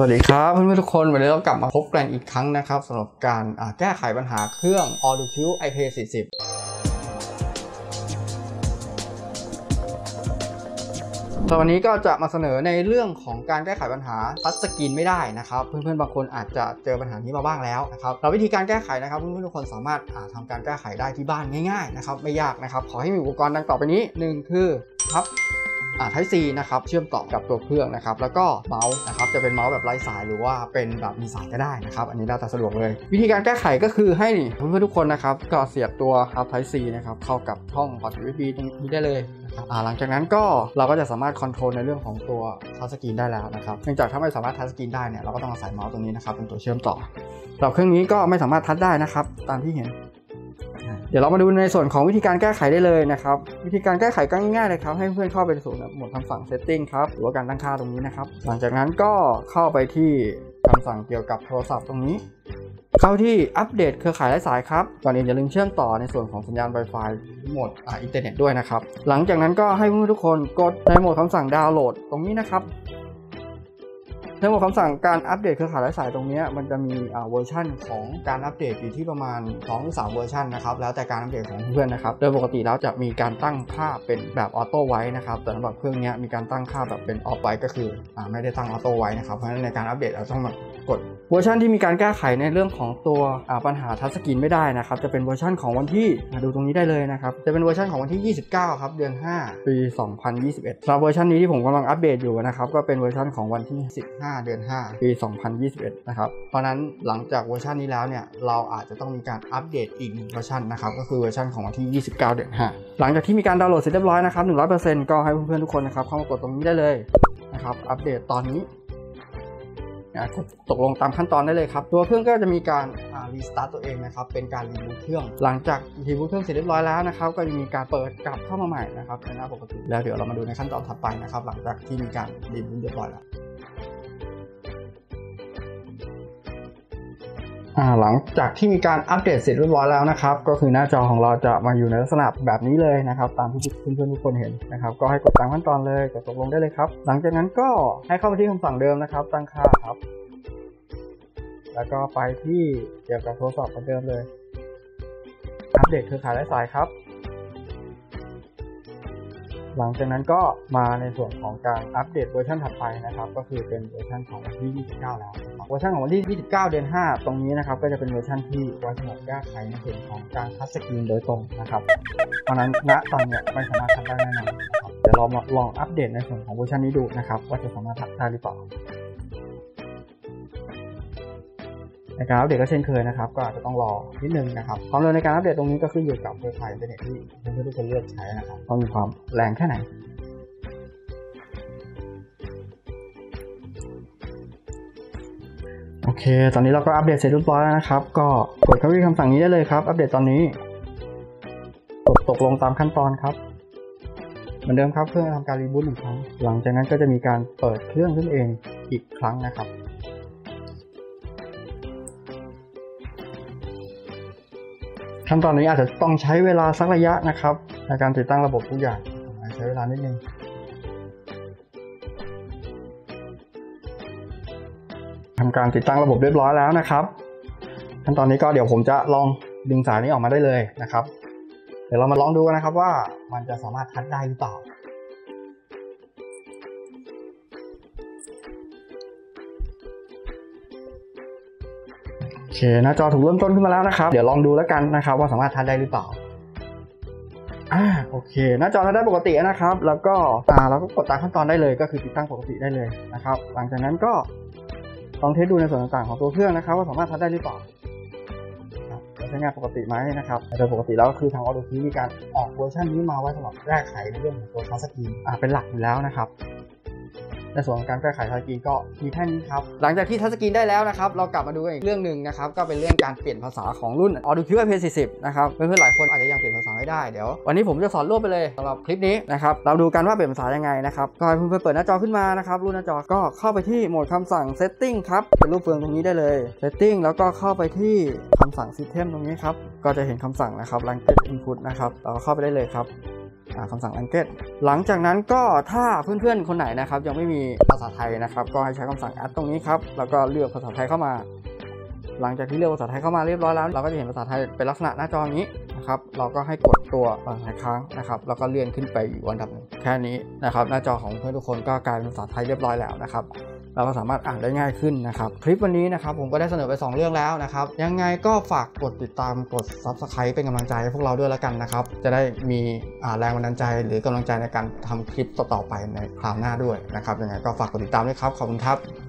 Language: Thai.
สวัสดีครับเพื่อนๆทุกคนวันนี้เรากลับมาพบกันอีกครั้งนะครับสำหรับการแก้ไขปัญหาเครื่อง AutoQ IP40 ตอนนี้ก็จะมาเสนอในเรื่องของการแก้ไขปัญหาทัชสกรีนไม่ได้นะครับ เพื่อนๆบางคนอาจจะเจอปัญหานี้มาบ้างแล้วนะครับเราวิธีการแก้ไขนะครับเพื่อนๆทุกคนสามารถทำการแก้ไขได้ที่บ้านง่ายๆนะครับไม่ยากนะครับขอให้มีอุปกรณ์ดังต่อไปนี้ 1 คือครับ อ่า Type C นะครับเชื่อมต่อกับตัวเครื่องนะครับแล้วก็เมาส์นะครับจะเป็นเมาส์แบบไร้สายหรือว่าเป็นแบบมีสายก็ได้นะครับอันนี้แล้วแต่สะดวกเลย วิธีการแก้ไขก็คือให้เพื่อนๆทุกคนนะครับก็เสียบตัวครับ Type C นะครับเข้ากับช่อง port USB ตรงนี้ได้เลยนะหลังจากนั้นก็เราก็จะสามารถ control ในเรื่องของตัว touchscreen ได้แล้วนะครับเนื่องจากถ้าไม่สามารถ touchscreen ได้เนี่ยเราก็ต้องอาศัยเมาส์ตรงนี้นะครับเป็นตัวเชื่อมต่อสำหรับเครื่องนี้ก็ไม่สามารถ touch ได้นะครับตามที่เห็น เดี๋ยวเรามาดูในส่วนของวิธีการแก้ไขได้เลยนะครับ วิธีการแก้ไขก็ง่ายๆเลยครับ ให้เพื่อนเข้าไปในส่หมวดคำสั่ง setting ครับหรือว่าการตั้งค่าตรงนี้นะครับ หลังจากนั้นก็เข้าไปที่คำสั่งเกี่ยวกับโทรศัพท์ตรงนี้ เข้าที่อัปเดตเครือข่ายไร้สายครับก่อนอื่นอย่าลืมเชื่อมต่อในส่วนของสัญญาณ Wi-Fi โหมดอ,อินเทอร์เน็ตด้วยนะครับ หลังจากนั้นก็ให้เพื่อนทุกคนกดในโหมดคำสั่งดาวน์โหลดตรงนี้นะครับ ในหมวดคำสั่งการอัปเดตเครือข่ายไร้สายตรงนี้มันจะมีเวอร์ชันของการอัปเดตอยู่ที่ประมาณ2หรือ3เวอร์ชันนะครับแล้วแต่การอัปเดตของเพื่อนนะครับโดยปกติแล้วจะมีการตั้งค่าเป็นแบบ auto ไว้นะครับแต่สำหรับเครื่องนี้มีการตั้งค่าแบบเป็น off ไว้ก็คืออไม่ได้ตั้ง auto ไว้นะครับเพราะฉะนั้นในการอัปเดตเราต้องมากดเวอร์ชันที่มีการแก้ไขในเรื่องของตัวปัญหา touchscreen ไม่ได้นะครับจะเป็นเวอร์ชันของวันที่ดูตรงนี้ได้เลยนะครับจะเป็นเวอร์ชันของวันที่ 29 ครับเดือน 5 ปี 2021สำหรับเวอร์ชันนี้ที่ผมกำลังอัปเดตอยู่นะครับก็เป็นเวอร์ชันของวันที่ 15 5 เดือน 5 ปี 2021 นะครับ เพราะนั้นหลังจากเวอร์ชันนี้แล้วเนี่ย เราอาจจะต้องมีการอัปเดตอีกเวอร์ชันนะครับ ก็คือเวอร์ชันของวันที่ 29 เดือน 5 หลังจากที่มีการดาวน์โหลดเสร็จเรียบร้อยนะครับ 100%ก็ให้เพื่อนๆทุกคนนะครับเข้ามากดตรงนี้ได้เลยนะครับ อัปเดตตอนนี้นะตกลงตามขั้นตอนได้เลยครับ ตัวเครื่องก็จะมีการ restart ตัวเองนะครับ เป็นการ reboot เครื่อง หลังจาก reboot เครื่องเสร็จเรียบร้อยแล้วนะครับ ก็จะมีการเปิดกลับเข้ามาใหม่นะครับในหน้าปกติ แล้วเดี๋ยวเรามาดูในขั้นตอนถัดไปนะครับ หลังจากที่มีการรีบูตเรียบร้อยแล้ว หลังจากที่มีการอัปเดตเสร็จเรียบร้อยแล้วนะครับ ก็คือหน้าจอของเราจะมาอยู่ในลักษณะแบบนี้เลยนะครับ ตามที่เพื่อนๆทุกคนเห็นนะครับ ก็ให้กดตามขั้นตอนเลยกดตกลงได้เลยครับ หลังจากนั้นก็ให้เข้าไปที่คำสั่งเดิมนะครับ ตั้งค่าครับ แล้วก็ไปที่เกี่ยวกับโทรศัพท์เหมือนเดิมเลย อัปเดตเครือข่ายไร้สายครับ หลังจากนั้นก็มาในส่วนของการอัปเดตเวอร์ชันถัดไปนะครับก็คือเป็นเวอร์ชันของวันที่ 29 แล้วเวอร์ชันของวันที่ 29 เดือน 5 ตรงนี้นะครับก็จะเป็นเวอร์ชันที่ไว้สำหรับแก้ไขในส่วนของการ touchscreen โดยตรงนะครับเพราะนั้นณตอนเนี้ไม่สามารถทำได้แน่นอนครับเดี๋ยวเรามาลองอัปเดตในส่วนของเวอร์ชันนี้ดูนะครับว่าจะสามารถทำได้หรือเปล่า นการอัปเดตก็เช่นเคยนะครับ ก็อาจจะต้องรอนิดนึงนะครับความเร็วในการอัปเดตตรงนี้ก็ขึ้นอยู่กับเครือข่ายอินเทอร์เน็ตที่เพื่อนๆทุกคนเลือกใช้นะครับต้องมีความแรงแค่ไหนโอเค ตอนนี้เราก็อัปเดตเสร็จเรียบร้อยแล้วนะครับ ก็กดเข้าที่คำสั่งนี้ได้เลยครับ อัปเดตตอนนี้ กดตกลงตามขั้นตอนครับ เหมือนเดิมครับเครื่องทำการรีบูตหนึ่งครั้ง หลังจากนั้นก็จะมีการเปิดเครื่องขึ้นเองอีกครั้งนะครับ ขั้นตอนนี้อาจจะต้องใช้เวลาสักระยะนะครับ ในการติดตั้งระบบทุกอย่างใช้เวลานิดนึงทำการติดตั้งระบบเรียบร้อยแล้วนะครับ ขั้นตอนนี้ก็เดี๋ยวผมจะลองดึงสายนี้ออกมาได้เลยนะครับ เดี๋ยวเรามาลองดูกันนะครับว่ามันจะสามารถคัดได้หรือเปล่า โอเคหน้าจอถูกเริ่มต้นขึ้นมาแล้วนะครับ เดี๋ยวลองดูแล้วกันนะครับ ว่าสามารถ touch ได้หรือเปล่าอ่าโอเค หน้าจอ touch ได้ปกตินะครับ แล้วก็อ่าเราก็กดตามขั้นตอนได้เลย ก็คือติดตั้งปกติได้เลยนะครับ หลังจากนั้นก็ลอง test ดูในส่วนต่างๆของตัวเครื่องนะครับ ว่าสามารถ touch ได้หรือเปล่าใช้งานปกติไหมนะครับโดยปกติแล้วคือทาง Alldocube มีการออกเวอร์ชันนี้มาไว้สำหรับแก้ไขในเรื่องของตัว touchscreen อ่าเป็นหลักอยู่แล้วนะครับ ในส่วนของการแก้ไขทัชสกรีนก็มีแค่นี้ครับ หลังจากที่ทัชสกรีนได้แล้วนะครับ เรากลับมาดูอีกเรื่องหนึ่งนะครับ ก็เป็นเรื่องการเปลี่ยนภาษาของรุ่น AutoQ IP40 นะครับ เพื่อนๆหลายคนอาจจะยังเปลี่ยนภาษาไม่ได้ เดี๋ยว วันนี้ผมจะสอนรวบไปเลยสำหรับคลิปนี้นะครับ เราดูกันว่าเปลี่ยนภาษายังไงนะครับ ก็ให้เพื่อนๆเปิดหน้าจอขึ้นมานะครับ รุ่นหน้าจอ ก็เข้าไปที่โหมดคำสั่ง setting ครับ เป็นรูปเฟืองตรงนี้ได้เลย setting แล้วก็เข้าไปที่คำสั่ง system ตรงนี้ครับ ก็จะเห็นคำสั่งนะครับ language input นะครับ เราเข้าไปได้เลยครับ คำสั่ง language หลังจากนั้นก็ถ้าเพื่อนๆคนไหนนะครับยังไม่มีภาษาไทยนะครับ ก็ให้ใช้คำสั่ง add ตรงนี้ครับ แล้วก็เลือกภาษาไทยเข้ามา หลังจากที่เลือกภาษาไทยเข้ามาเรียบร้อยแล้ว เราก็จะเห็นภาษาไทยเป็นลักษณะหน้าจออย่างนี้นะครับ เราก็ให้กดตัวภาษาไทยค้างนะครับ แล้วก็เลื่อนขึ้นไปอยู่อันดับนึงแค่นี้นะครับ หน้าจอของเพื่อนทุกคนก็กลายเป็นภาษาไทยเรียบร้อยแล้วนะครับ เราก็สามารถอ่านได้ง่ายขึ้นนะครับคลิปวันนี้นะครับผมก็ได้เสนอไป 2 เรื่องแล้วนะครับยังไงก็ฝากกดติดตามกด Subscribe เป็นกำลังใจให้พวกเราด้วยแล้วกันนะครับจะได้มีแรงบันดาลใจ หรือกำลังใจในการทำคลิปต่อๆไปในคราวหน้าด้วยนะครับยังไงก็ฝากกดติดตามด้วยครับขอบคุณครับ